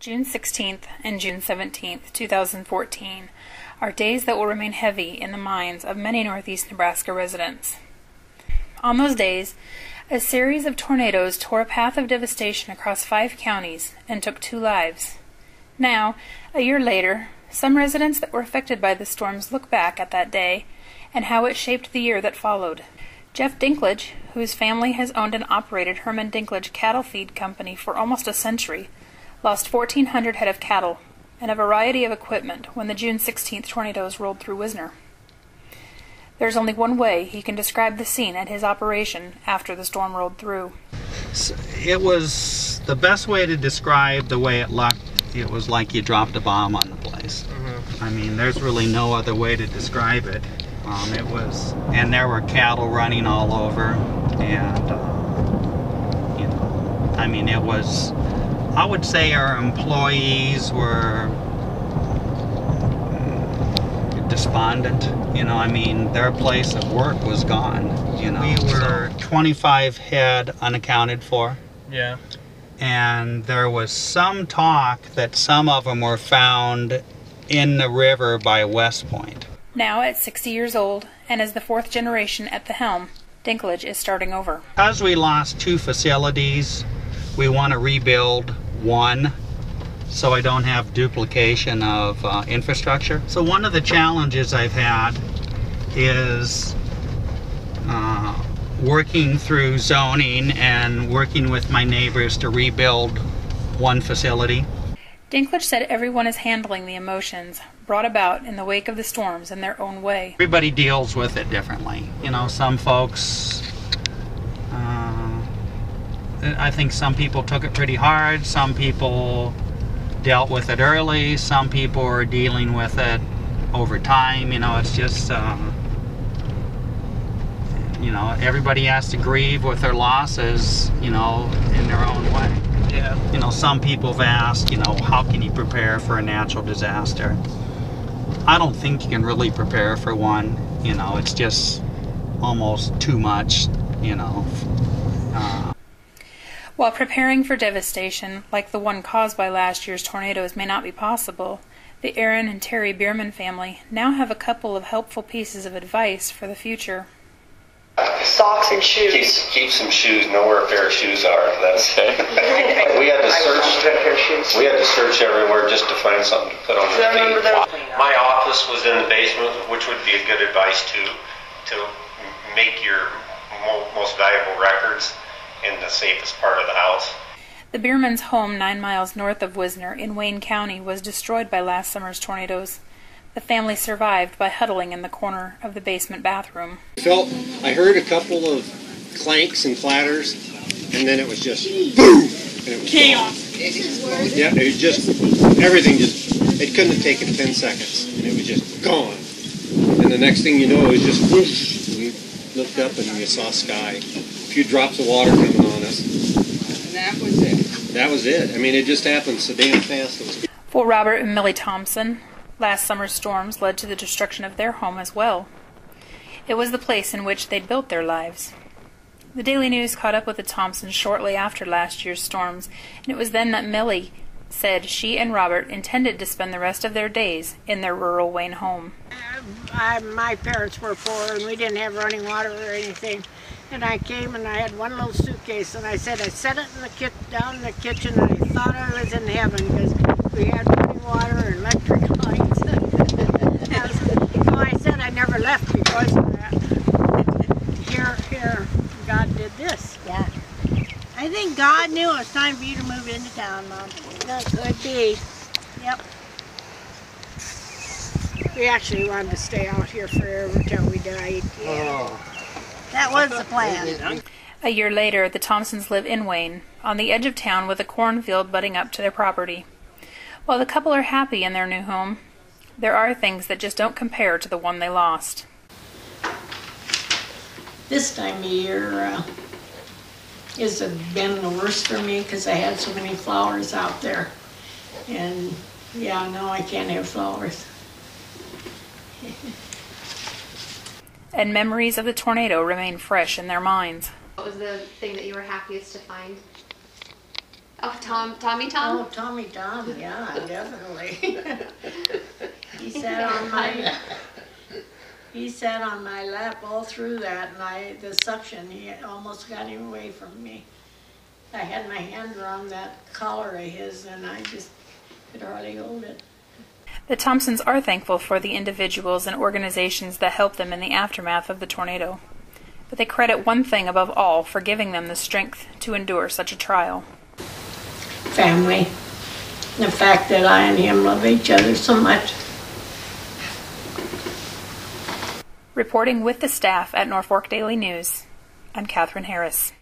June 16th and June 17th, 2014, are days that will remain heavy in the minds of many northeast Nebraska residents. On those days, a series of tornadoes tore a path of devastation across five counties and took two lives. Now, a year later, some residents that were affected by the storms look back at that day and how it shaped the year that followed. Jeff Dinklage, whose family has owned and operated Herman Dinklage Cattle Feed Company for almost a century, lost 1,400 head of cattle and a variety of equipment when the June 16th tornadoes rolled through Wisner. There's only one way he can describe the scene at his operation after the storm rolled through. It was the best way to describe the way it looked. It was like you dropped a bomb on the place. Mm-hmm. I mean, there's really no other way to describe it. Um, it was, and there were cattle running all over, and uh, you know, I mean, it was I would say our employees were mm, despondent. You know, I mean, their place of work was gone. You know, we were 25 head unaccounted for. Yeah. And there was some talk that some of them were found in the river by West Point. Now, at 60 years old, and as the fourth generation at the helm, Dinklage is starting over. Because we lost two facilities, we want to rebuild one so I don't have duplication of uh, infrastructure. So one of the challenges I've had is uh, working through zoning and working with my neighbors to rebuild one facility. Dinklage said everyone is handling the emotions brought about in the wake of the storms in their own way. Everybody deals with it differently. You know, some folks I think some people took it pretty hard. Some people dealt with it early. Some people are dealing with it over time. You know, it's just, um, you know, everybody has to grieve with their losses, you know, in their own way. Yeah. You know, some people have asked, you know, how can you prepare for a natural disaster? I don't think you can really prepare for one. You know, it's just almost too much, you know. Uh, while preparing for devastation like the one caused by last year's tornadoes may not be possible, the Aaron and Terry Bierman family now have a couple of helpful pieces of advice for the future. Socks and shoes. Keep, keep some shoes. Know where a pair of shoes are. That's we had to search. We had to search everywhere just to find something to put on your feet. My office was in the basement, which would be a good advice too, to make your most valuable records in the safest part of the house. The Bierman's home, nine miles north of Wisner in Wayne County, was destroyed by last summer's tornadoes. The family survived by huddling in the corner of the basement bathroom. I felt I heard a couple of clanks and clatters, and then it was just boom, and it was chaos. Gone. Yeah, it was just everything just it couldn't have taken ten seconds, and it was just gone. And the next thing you know, it was just whoosh. We looked up and you saw sky a few drops of water coming on us. And that was it. That was it. I mean, it just happened so damn fast. Was... For Robert and Millie Thompson, last summer's storms led to the destruction of their home as well. It was the place in which they'd built their lives. The Daily News caught up with the Thompsons shortly after last year's storms, and it was then that Millie said she and Robert intended to spend the rest of their days in their rural Wayne home. Uh, I, my parents were poor and we didn't have running water or anything. And I came and I had one little suitcase and I said I set it in the kit down in the kitchen and I thought I was in heaven because we had running water and electric lights. so I said I never left because of that. Here, here, God did this. Yeah. I think God knew it was time for you to move into town, Mom. That could be. Yep. We actually wanted to stay out here forever till we died. Yeah. Oh. That was the plan. A year later, the Thompsons live in Wayne, on the edge of town with a cornfield butting up to their property. While the couple are happy in their new home, there are things that just don't compare to the one they lost. This time of year uh, has been the worst for me because I had so many flowers out there. And yeah, no, I can't have flowers. and memories of the tornado remain fresh in their minds. What was the thing that you were happiest to find? Oh, Tom, Tommy Tom? Oh, Tommy Tom, yeah, definitely. he sat on my, he sat on my lap all through that, and I, the suction, he almost got him away from me. I had my hand around that collar of his, and I just could hardly hold it. The Thompsons are thankful for the individuals and organizations that helped them in the aftermath of the tornado. But they credit one thing above all for giving them the strength to endure such a trial. Family. The fact that I and him love each other so much. Reporting with the staff at Norfolk Daily News, I'm Katherine Harris.